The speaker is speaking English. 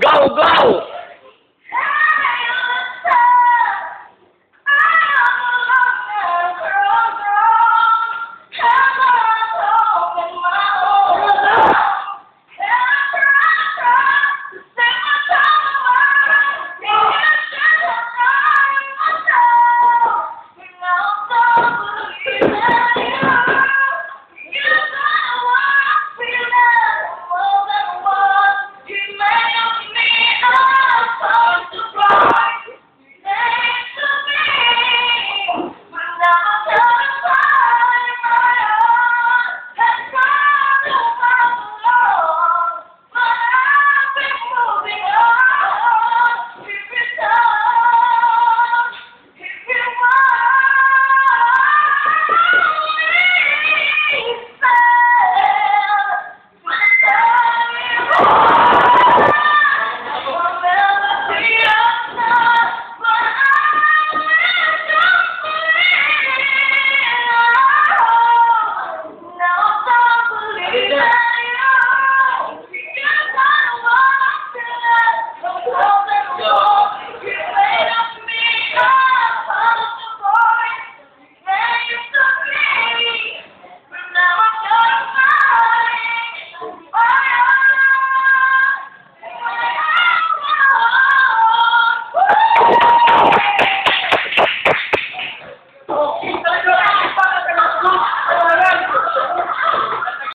Go, go!